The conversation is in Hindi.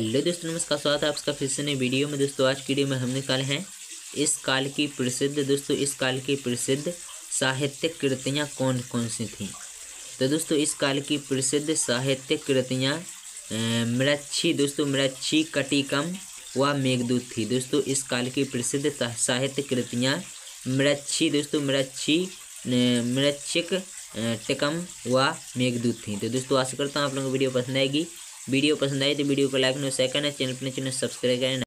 हेलो दोस्तों, नमस्कार, स्वागत है आपका फिर से नई वीडियो में। दोस्तों, आज की वीडियो में हम निकाले हैं, इस काल की प्रसिद्ध, दोस्तों, इस काल की प्रसिद्ध साहित्यिक कृतियाँ कौन कौन सी थीं? तो दोस्तों, इस काल की प्रसिद्ध साहित्यिक कृतियाँ मृक्षी दोस्तों मृक्षी कटिकम व मेघदूत थी। दोस्तों, इस काल की प्रसिद्ध साहित्य कृतियाँ मृक्षी दोस्तों मृक्षी मृक्षिक टिकम व मेघदूत थी। तो दोस्तों, आशा करता हूँ आप लोगों को वीडियो पसंद आएगी। वीडियो पसंद आई तो वीडियो को लाइक नो सेकंड है, चैनल पर चैनल सब्सक्राइब करें।